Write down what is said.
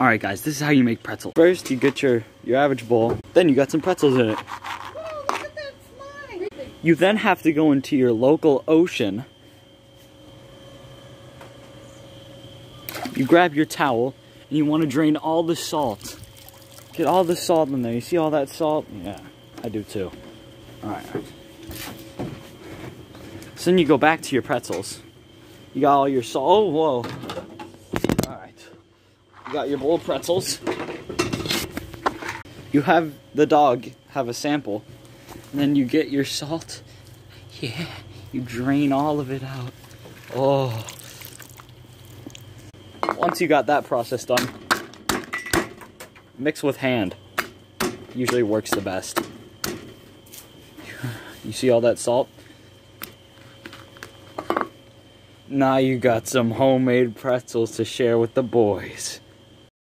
All right, guys, this is how you make pretzels. First, you get your, your average bowl. Then you got some pretzels in it. Whoa. You then have to go into your local ocean. You grab your towel and you want to drain all the salt. Get all the salt in there. You see all that salt? Yeah, I do too. All right. So then you go back to your pretzels. You got all your salt. Oh, whoa. You got your bowl of pretzels. You have the dog have a sample. And then you get your salt. Yeah. You drain all of it out. Oh. Once you got that process done, mix with hand. Usually works the best. You see all that salt? Now you got some homemade pretzels to share with the boys.